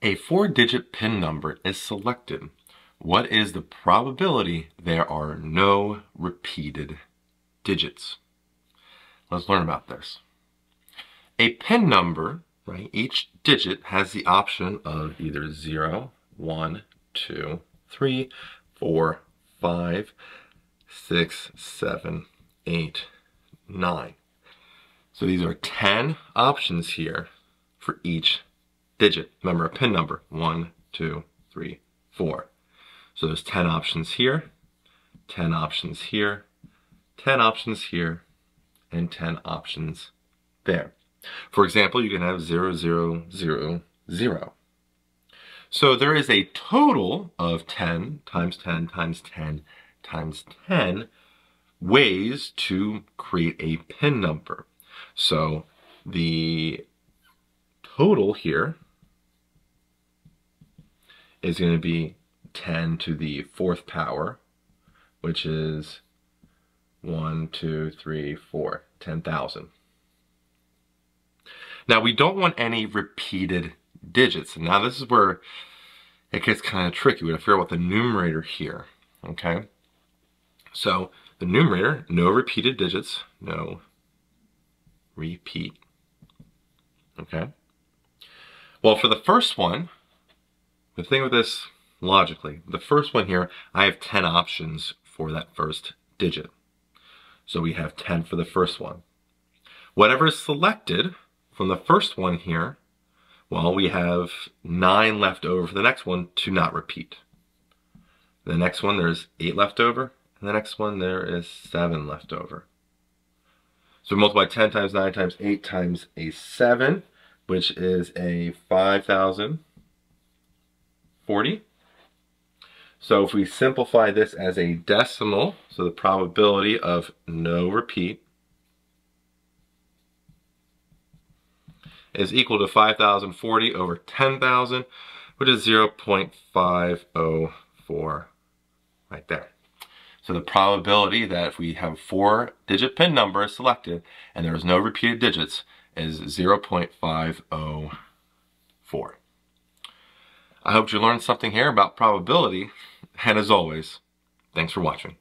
A four-digit PIN number is selected. What is the probability there are no repeated digits? Let's learn about this. A PIN number, right, each digit has the option of either 0, 1, 2, 3, 4, 5, 6, 7, 8, 9. So these are 10 options here for each digit. Remember a PIN number, one, two, three, four. So there's 10 options here, 10 options here, 10 options here, and 10 options there. For example, you can have 0, 0, 0, 0. So there is a total of 10 times 10 times 10 times 10 ways to create a PIN number. So the total here is going to be 10 to the fourth power, which is 1, 2, 3, 4, 10,000. Now we don't want any repeated digits. Now this is where it gets kind of tricky. We have to figure out the numerator here, okay? So the numerator, no repeated digits, no repeat, okay? Well, for the first one, the thing with this logically, the first one here, I have 10 options for that first digit. So we have 10 for the first one. Whatever is selected from the first one here, well, we have nine left over for the next one to not repeat. The next one, there's eight left over. And the next one, there is seven left over. So multiply 10 times 9 times 8 times a 7, which is a 5,040. So if we simplify this as a decimal, so the probability of no repeat is equal to 5,040 over 10,000, which is 0.504 right there. So the probability that if we have four digit PIN number selected and there is no repeated digits is 0.504. I hope you learned something here about probability, and as always, thanks for watching.